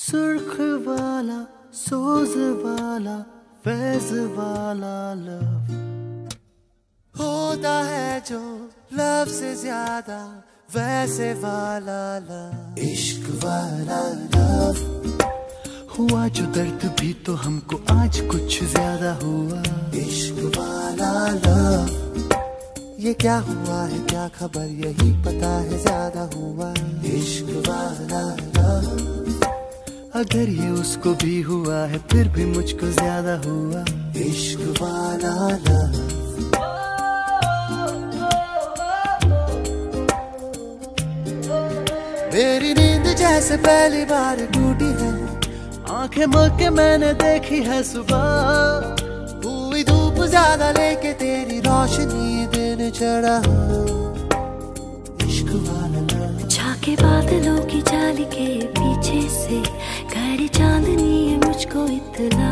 सुर्ख वाला, सोज वाला, फैज वाला लव होता है जो लव से ज़्यादा, वैसे वाला लव इश्क वाला लव हुआ जो दर्द भी तो हमको आज कुछ ज़्यादा हुआ। इश्क वाला लव ये क्या हुआ है, क्या खबर, यही पता है, ज़्यादा हुआ। इश्क वाला लव अगर ये उसको भी हुआ है फिर भी मुझको ज़्यादा हुआ। इश्क वाला लव। मेरी नींद जैसे पहली बार टूटी है। आँखें मल के मैंने देखी है सुबह। हुई धूप ज़्यादा लेके तेरी रोशनी दिन चढ़ा। इश्क वाला झाके बादलों की जाली के पीछे से चांदनी है मुझको इतना।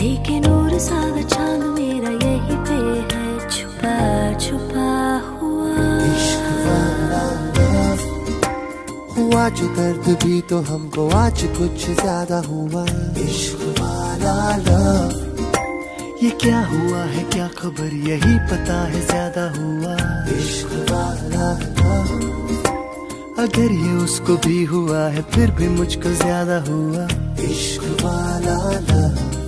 लेकिन और सादा चाँद मेरा यही पे है। छुपा छुपा हुआ। हुआ जो दर्द भी तो हमको आज कुछ ज़्यादा हुआ। इश्क वाला लव, ये क्या हुआ है, क्या खबर यही पता है ज़्यादा हुआ। इश्क वाला लव अगर ये उसको भी हुआ है फिर भी मुझको ज़्यादा हुआ। इश्क वाला लव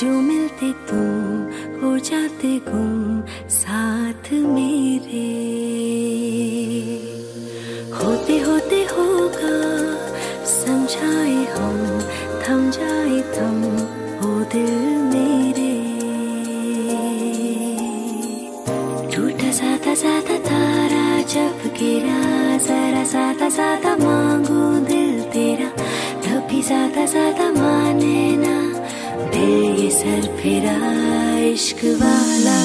जो मिलते तुम, हो जाते गुम, साथ मेरे। होते होते होगा, समझाए हम, थम जाए तुम ओ दिल मेरे। टूटा साता साता तारा जब गिरा, जरा साता साता मांगू सर फिरा इश्क वाला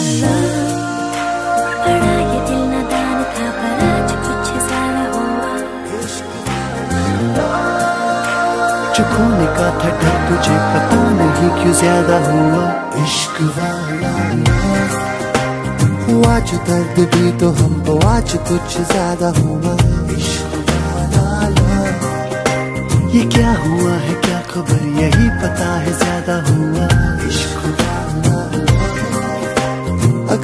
बड़ा ये दिल नादान था, पर आज कुछ ज़्यादा हुआ। जो का था, डर तुझे पता नहीं क्यों ज़्यादा हुआ। इश्क वाला हुआ दर्द भी तो हमको आज कुछ ज़्यादा हुआ। ये क्या हुआ है, क्या खबर, यही पता है ज़्यादा हुआ।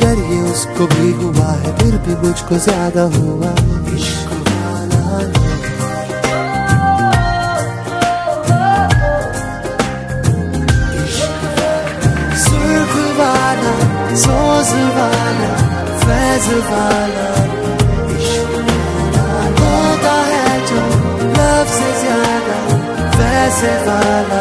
अगर ये उसको भी हुआ है, फिर भी मुझको ज़्यादा हुआ इश्क वाला। सोज वाला, फैज होता है जो से ज़्यादा वैसे वाला।